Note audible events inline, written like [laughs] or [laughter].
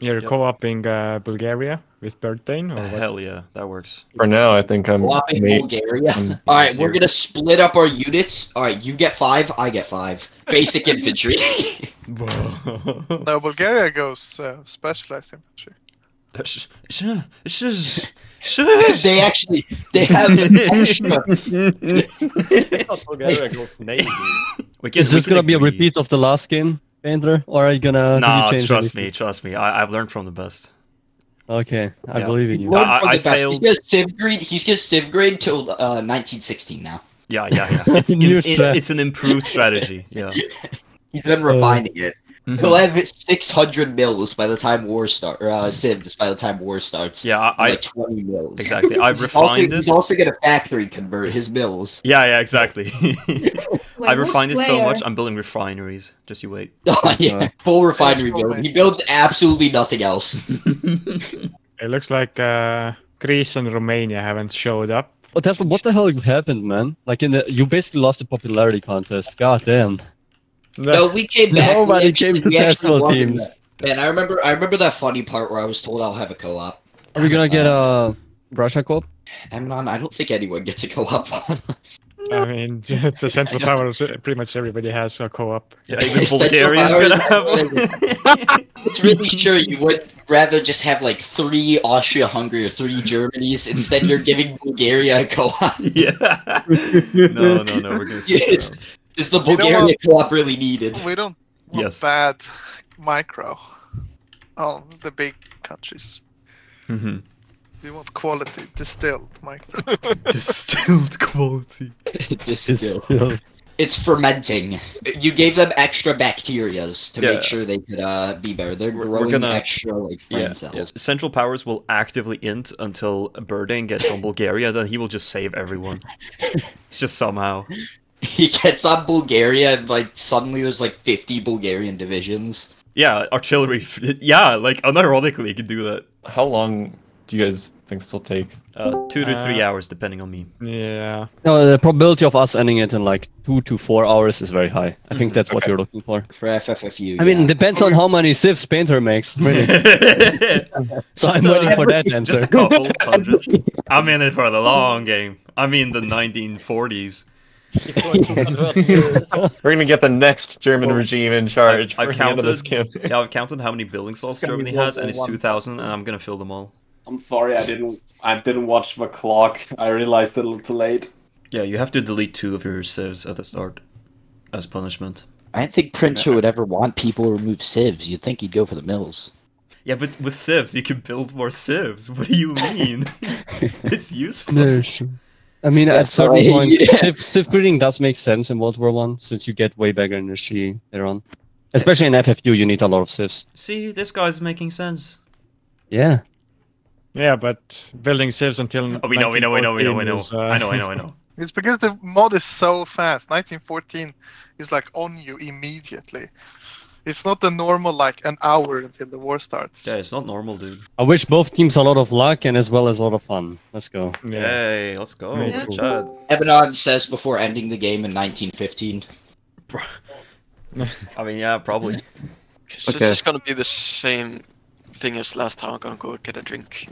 You're Yep. co-oping uh, Bulgaria with Birdane, or what? Hell yeah, that works. For now, I think I'm. Swapping mate- Bulgaria. I'm All right, we're gonna split up our units. All right, you get five, I get five. Basic infantry. No, Bulgaria goes uh, specialized infantry. They actually they have extra. We can- Is this gonna be a repeat of the last game, Painter, or are you gonna? did Nah, you trust anything? me, trust me. I, I've learned from the best. Okay, I Yeah. believe in you. Learn I- from I the best. failed- He's got civ grade. He's got civ grade till uh, 1916 now. Yeah, yeah, yeah. [laughs] It's, New it- it- it's an improved strategy. Yeah. [laughs] He's been refining it. Mhm. He'll have 600 mils by the time war starts, Or, uh, civs by the time war starts. Yeah, I, I like 20 mils. exactly. I've He's also, refined he's also gonna factory convert his mils. [laughs] Yeah, yeah, exactly. Wait, I who's refined it so much. I'm building refineries. Just you wait. [laughs] Oh yeah, full refinery Yes, build. He builds absolutely nothing else. [laughs] It looks like uh, Greece and Romania haven't showed up. What the, what the hell happened, man? Like in the, you basically lost the popularity contest. God damn. No, we came back. we Nobody actually- came to we Tesla teams. that. Man, I remember. I remember that funny part where I was told I'll have a co-op. Are we gonna get a Russia co Amnon, I don't think anyone gets a co-op on us. I mean, the Central Powers, uh, pretty much everybody has a co-op. Yeah, even [laughs] Central Bulgaria's gonna have. [laughs] It's really sure you would rather just have like three Austria-Hungary or three Germanys. Instead, you're giving Bulgaria a co-op. [laughs] yeah. No, no, no. We're gonna. switch Yes. Around. Is the You know co-op really needed? We don't want Yes. bad micro on the big countries. Mhm. We want quality distilled micro. [laughs] Distilled quality. [laughs] Distilled. It's fermenting. You gave them extra bacterias to Yeah. make sure they could uh, be better. They're We're- we're growing gonna- extra like brain Yeah, cells. yeah. Central Powers will actively int until Birding gets on [laughs] Bulgaria, then he will just save everyone. It's just somehow. [laughs] He gets on Bulgaria and like suddenly there's like 50 Bulgarian divisions. Yeah, artillery. Yeah, like unironically, you can do that. How long do you guys think this will take? Uh, two to three Uh, hours, depending on me. Yeah. No, the probability of us ending it in like two to four hours is very high. I think that's what you're looking for. For FFFU. I mean, it depends on how many civs Painter makes. [laughs] Really. [laughs] So I'm waiting for that Just a couple hundred. I'm in it for the long game. I mean the 1940s. [laughs] We're gonna get the next German regime in charge I for the end of this counted- campaign. Yeah, I've counted how many building slots Germany has, and it's 2,000, and I'm gonna fill them all. I'm sorry, I didn't. I didn't watch the clock. I realized it a little too late. Yeah, you have to delete two of your civs at the start as punishment. I didn't think Prince would ever want people to remove civs. You'd think he'd go for the mils. Yeah, but with civs, you can build more civs. What do you [laughs] mean? [laughs] it's useful. No, sure. I mean, at That's certain right, point, [laughs] yeah. civ, civ breeding does make sense in World War One since you get way bigger industry later on. Especially in FFU, you need a lot of civs. See, this guy's making sense. Yeah. Yeah, but building civs until Oh, we know, we know, we know, we know, we know. is, uh, I know, I know, I know. [laughs] It's because the mod is so fast. 1914 is like on you immediately. It's not the normal like an hour until the war starts. Yeah, it's not normal, dude. I wish both teams a lot of luck and as well as a lot of fun. Let's go. Yeah. Yay, let's go. Yeah. Chad. Ebenon says before ending the game in 1915. [laughs] I mean, yeah, probably. So Okay. This is gonna be the same thing as last time. I'm gonna go get a drink.